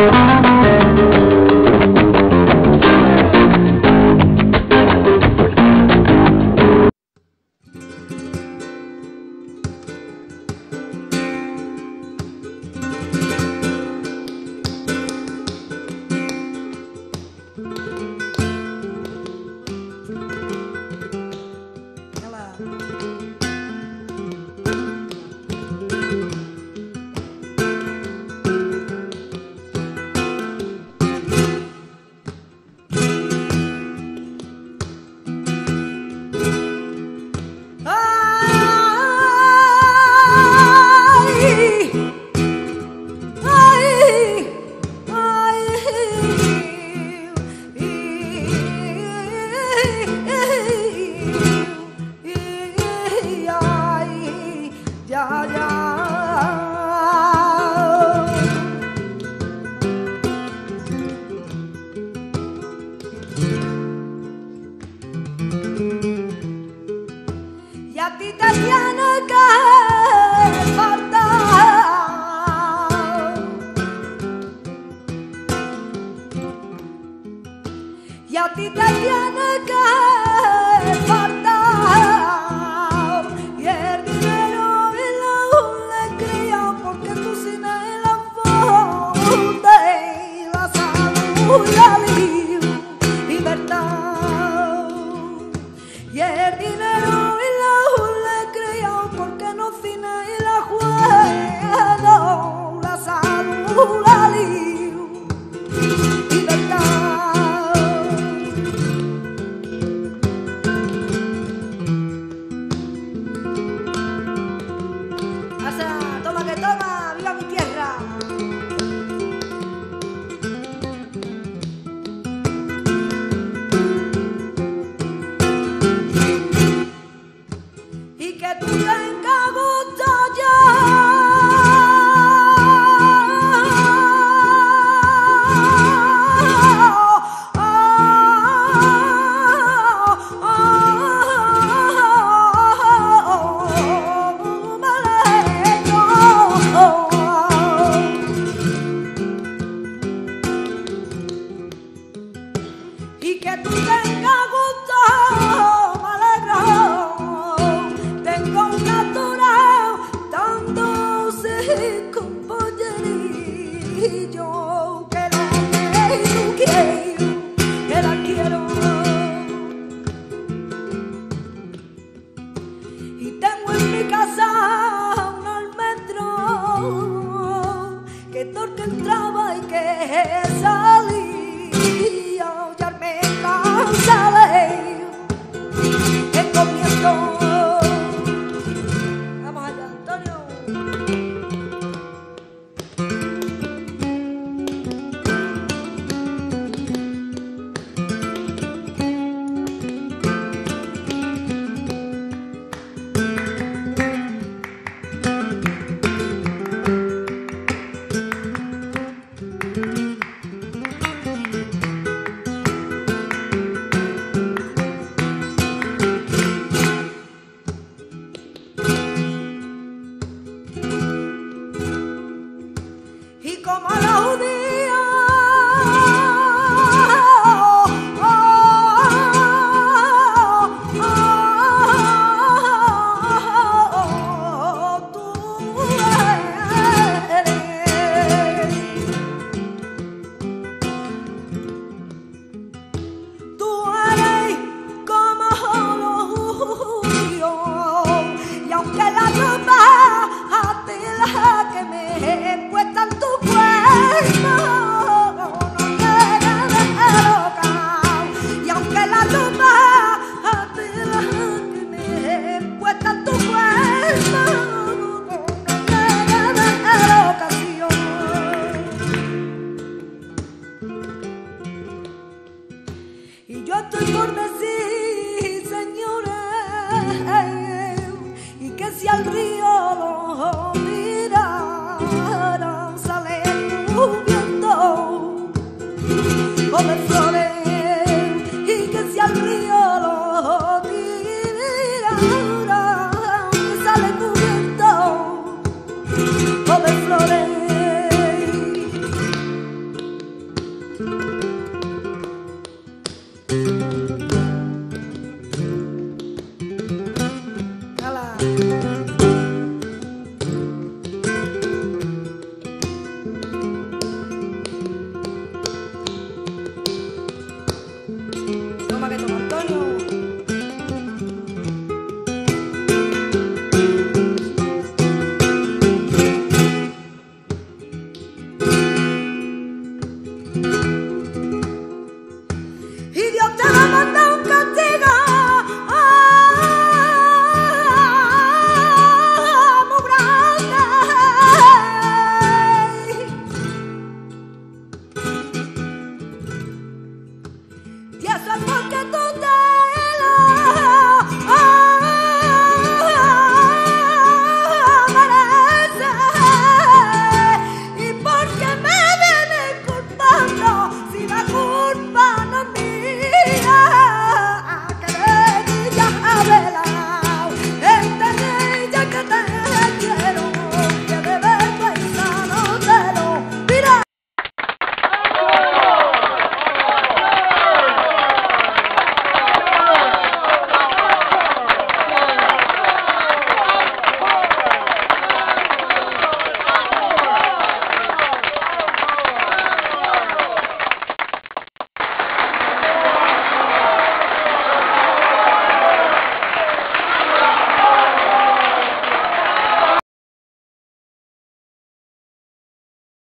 Thank you. eco